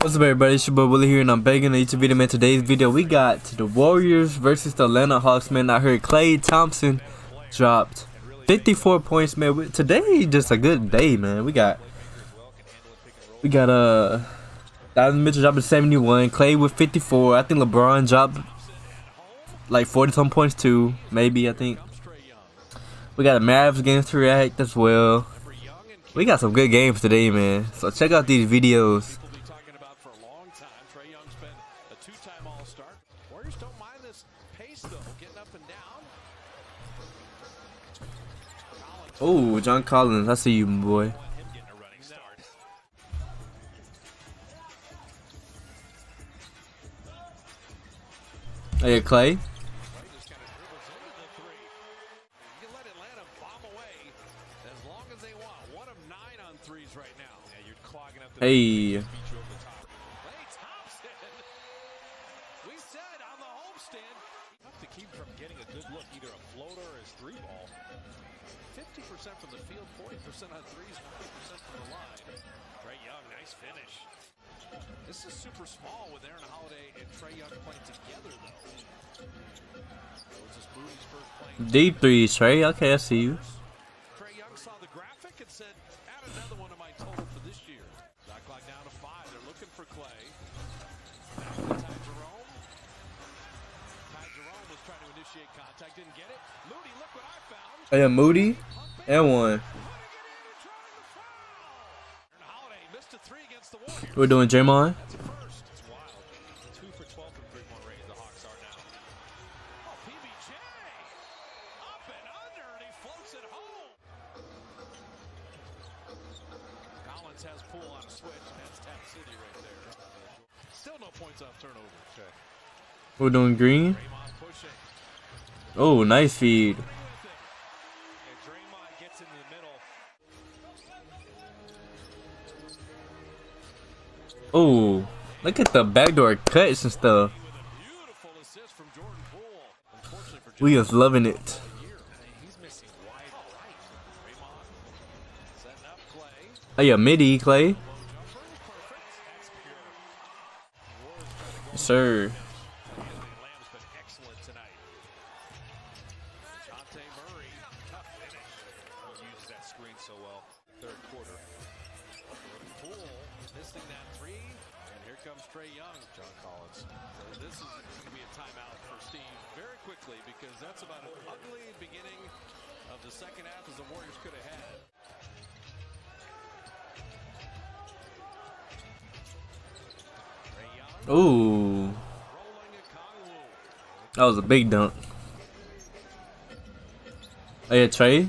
What's up everybody, it's your boy Willie here and I'm begging a YouTube video man. Today's video we got the Warriors versus the Atlanta Hawks man. I heard Klay Thompson dropped 54 points man. Today just a good day man. We got we got uh Donovan Mitchell dropping 71, Klay with 54. I think LeBron dropped like 40 some points too, maybe I think. We got a Mavs game to react as well. We got some good games today man. So check out these videos. Oh, John Collins, I see you, boy. Hey, Klay. Hey. keep from getting a good look, either a floater or his three ball. 50% from the field, 40% on threes, 40% from the line. Trae Young, nice finish. This is super small with Aaron Holiday and Trae Young playing together, though. Deep threes, Trae. Okay, I see you. Trae Young saw the graphic and said, add another one to my total for this year. Shot clock down to five. They're looking for Klay. Right there. Still no points off turnover. Okay. We're doing green. Oh, nice feed. Oh, look at the backdoor cuts and stuff. We is loving it. Oh yeah, midi Klay. Sir. Trae Young, John Collins. So this is going to be a timeout for Steve very quickly because that's about an ugly beginning of the second half as the Warriors could have had. Ooh. That was a big dunk. Oh yeah, Trae.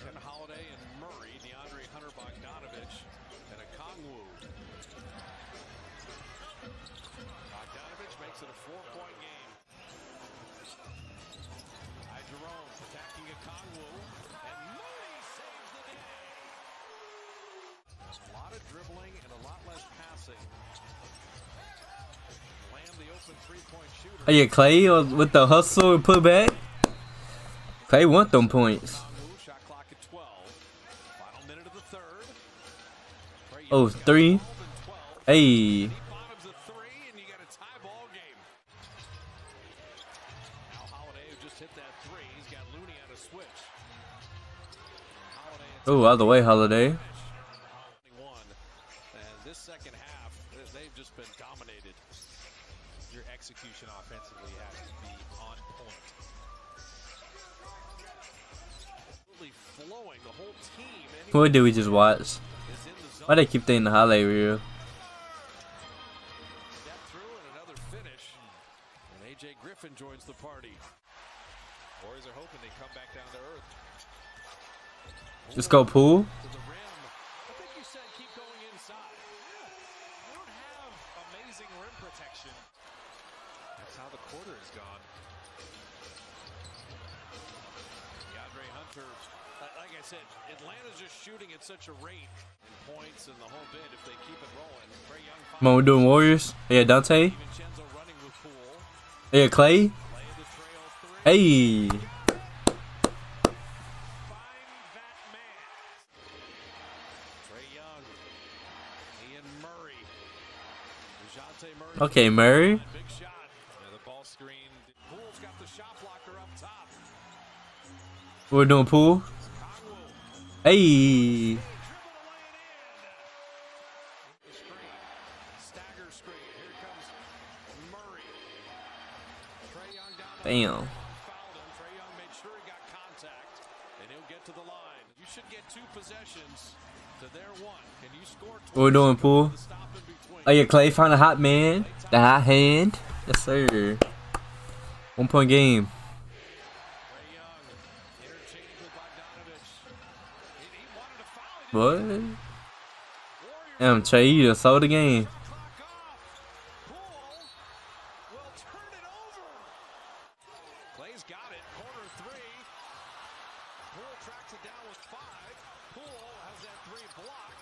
Ken Holiday and Murray, DeAndre Hunter Bogdanovic, and Okongwu makes it a four-point game. Ty Jerome attacking a Kongwu, and Moody saves the day. A lot of dribbling and a lot less passing. Lamb, the open three-point shooter. Oh yeah, Klay uh, with the hustle and put back. Klay want them points. Oh, three. Hey. Oh, out of the way, Holiday. And this second half, they've just been dominated. Your execution offensively has to be on point. Absolutely flowing. The whole team. What did we just watch? is in the zone. Why they keep thinking the highlight reel? Step through and another finish. And AJ Griffin joins the party. Warriors are hoping they come back down to earth. Just go Poole. Come on, we're doing Warriors. Oh, yeah, Donte. Poole. Yeah, Klay. Hey. Find that man. Trae Young. Ian Murray. DeJounte Murray. Okay, Murray. Big shot. Yeah, the ball screen. Poole's got the shot blocker up top. We're doing Poole. Kongwu. Hey. Dribbled away and in. The screen. Stagger screen. Here comes Murray. Trae Young down the Bam. fouled him. Trae Young made sure he got contact, and he'll get to the line. You should get two possessions score We're doing Poole. Oh yeah, Klay found a hot man. The hot hand. Yes, sir. One point game. What? Damn, Trae, you sold the game. clock off. Poole will turn it over. Klay's got it. Corner three. Poole tracks it down with five. Poole has that three blocked. Oh yeah, Donte. Vincenzo. Hey. Murray's the inbounder. Bogdanovic. Nope. We got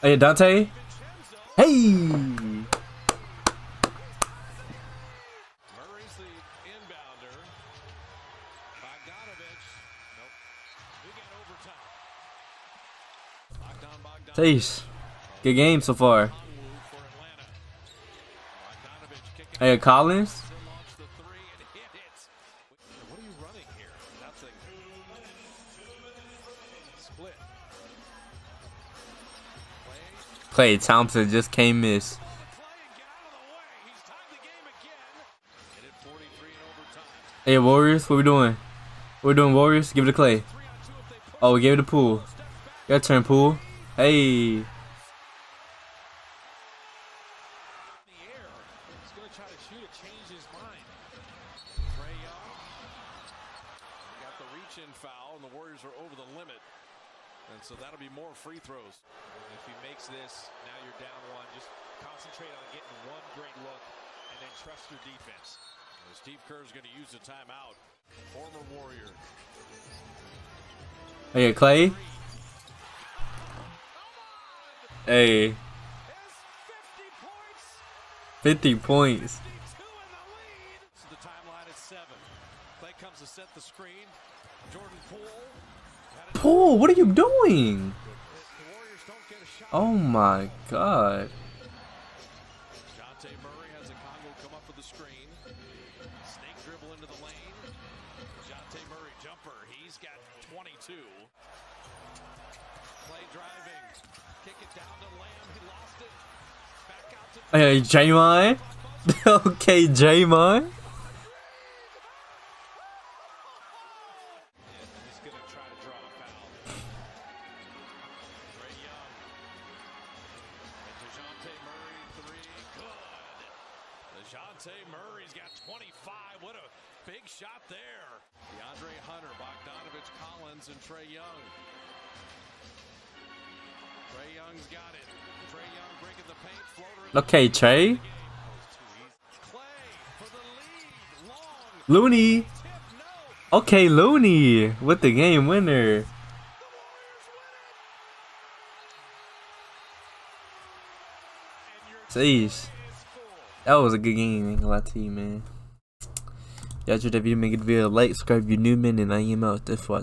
overtime. Donte. Hey! Jeez. Good game so far. Kongwu for Atlanta. Bogdanovic kicking. Hey, Collins. Klay Thompson just can't miss. Play and get out of the way. He's tied the game again. Hit it 43 in. Hey, Warriors, what we doing? We're doing Warriors. Give it to Klay. Oh, we gave it to Poole. Your turn, Poole. Hey. foul, and the Warriors are over the limit. And so that'll be more free throws. If he makes this, now you're down one. Just concentrate on getting one great look and then trust your defense. And Steve Kerr is going to use the timeout. Former Warrior. Hey, Klay. Hey, 50 points. 50 points. 52 in the lead. So the timeline is seven. Klay comes to set the screen. Jordan Poole. Had it. Poole, what are you doing? The Warriors don't get a shot. Oh my god. Jonte Murray has a Congo come up with the screen. Snake dribble into the lane. Jonte Murray jumper. He's got 22. Play driving. Kick it down to Lamb. He lost it. Back out to Hey, Draymond. okay. DeJounte Murray's got 25. What a big shot there. DeAndre Hunter, Bogdanovic, Collins, and Trae Young. Trae Young's got it. Trae Young breaking the paint. Floater. in the Okay, Trae. Klay for the lead. Long. Looney. Okay, Looney with the game winner. Jeez. That was a good game, ain't gonna lie to you, man. Y'all should have video, make it video like, subscribe if you're new, man, and I am out. Thanks for.